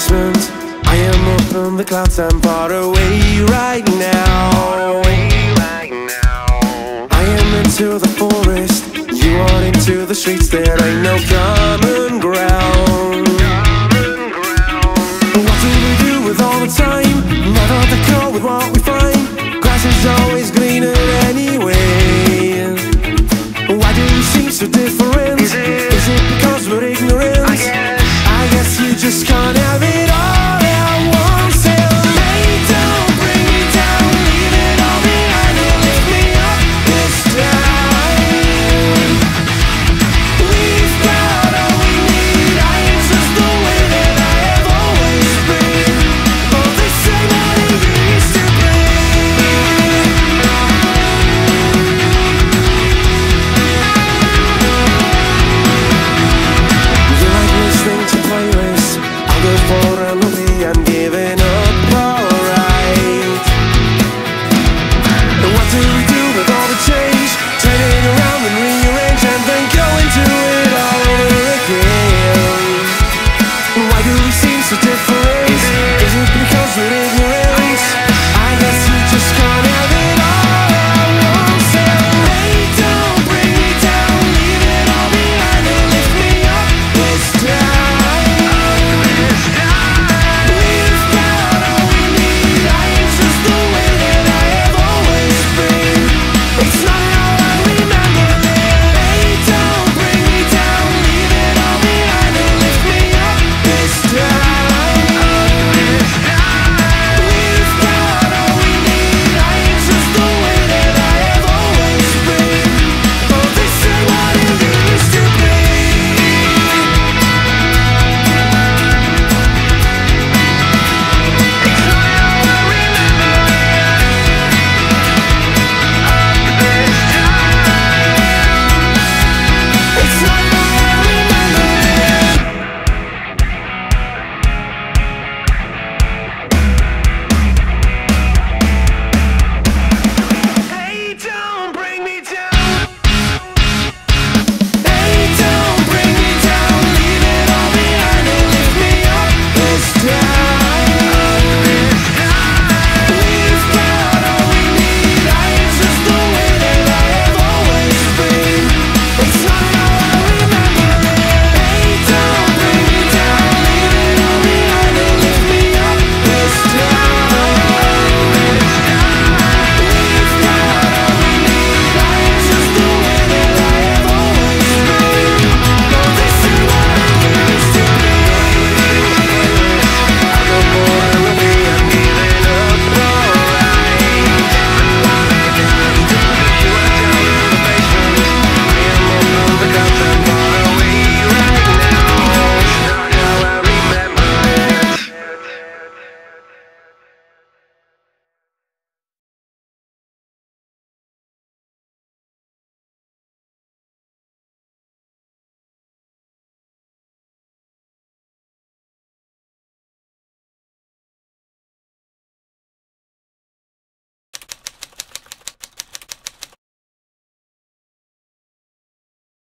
basement. I am up in the clouds, I'm far away right now. I am into the forest, you are into the streets. There ain't no common ground.